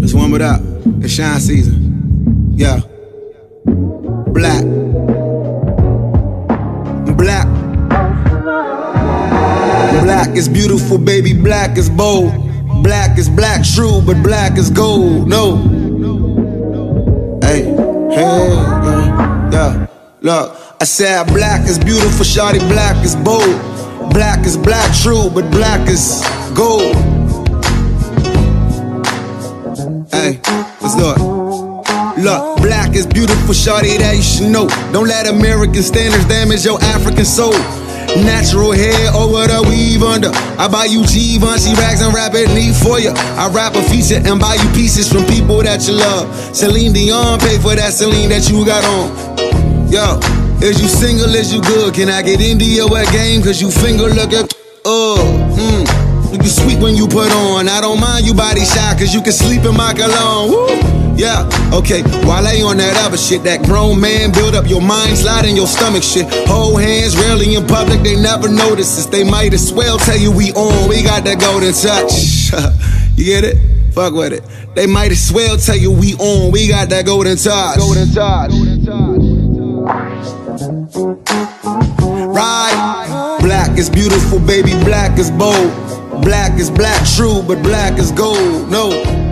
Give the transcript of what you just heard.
Let's warm it up. It's shine season. Yeah. Black. Black. Black is beautiful, baby. Black is bold. Black is black, true, but black is gold. No. Hey, hey, yeah, yeah. Look, I said black is beautiful, shawty. Black is bold. Black is black, true, but black is gold. Hey, let's do it. Look, black is beautiful, shawty, that you should know. Don't let American standards damage your African soul. Natural hair oh, over the weave under. I buy you Givenchy rags and wrap it neat for you. I wrap a feature and buy you pieces from people that you love. Celine Dion pay for that Celine that you got on. Yo, is you single, is you good? Can I get into your game? Cause you finger looking, oh. You sweet when you put on. I don't mind you body shy, cause you can sleep in my cologne. Woo. Yeah, okay. While I on that other shit, that grown man build up your mind, slide in your stomach shit. Hold hands, rarely in public, they never notice us. They might as well tell you we on, we got that golden touch. you get it? Fuck with it. They might as well tell you we on, we got that golden touch. Golden touch. Right. Black is beautiful, baby, black is bold. Black is black, true, but black is gold. No.